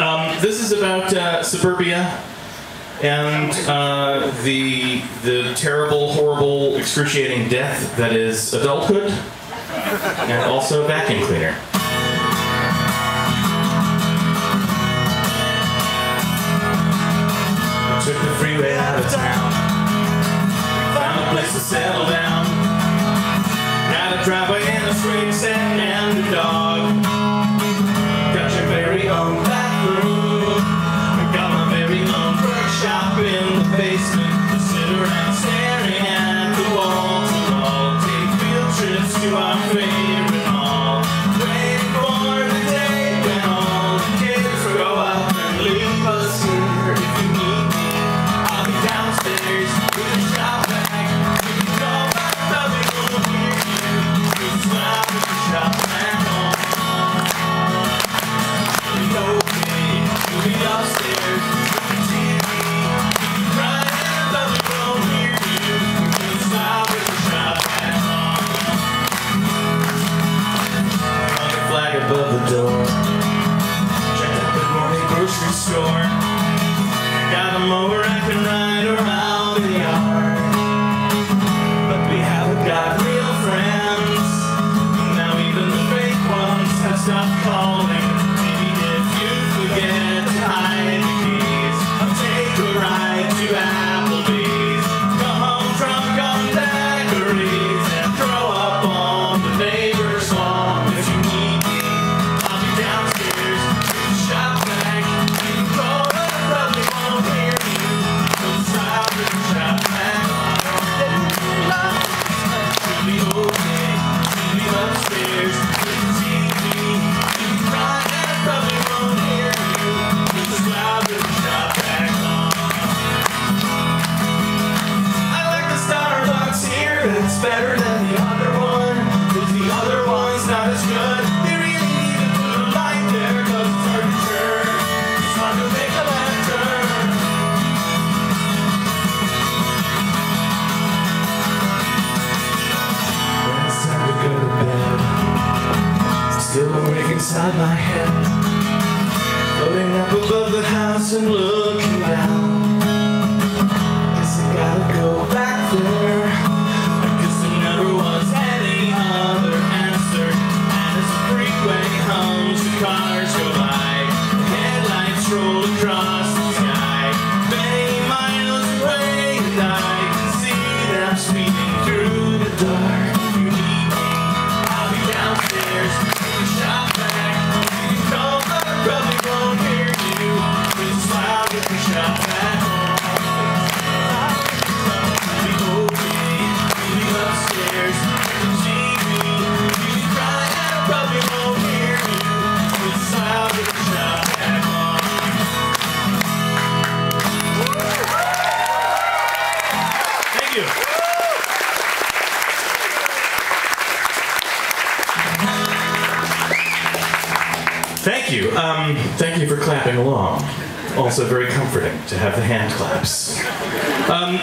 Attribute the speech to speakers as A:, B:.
A: Um, this is about uh, suburbia and uh, the the terrible, horrible, excruciating death that is adulthood, and also vacuum cleaner. Took the freeway out of town. Found a place to settle down. The other the other one's not as good. They really need to put a it's hard to turn. It's hard to make a left turn. It's time to go to bed, still awake inside my head. Floating up above the house and looking down. Cars go by. Headlights roll across the sky. Many miles away, and I can see them speeding through the dark. If you need me, I'll be downstairs in the shop vac. You can call, I probably won't hear you. It's loud with the shop vac Thank you. Um, thank you for clapping along. Also very comforting to have the hand claps. Um,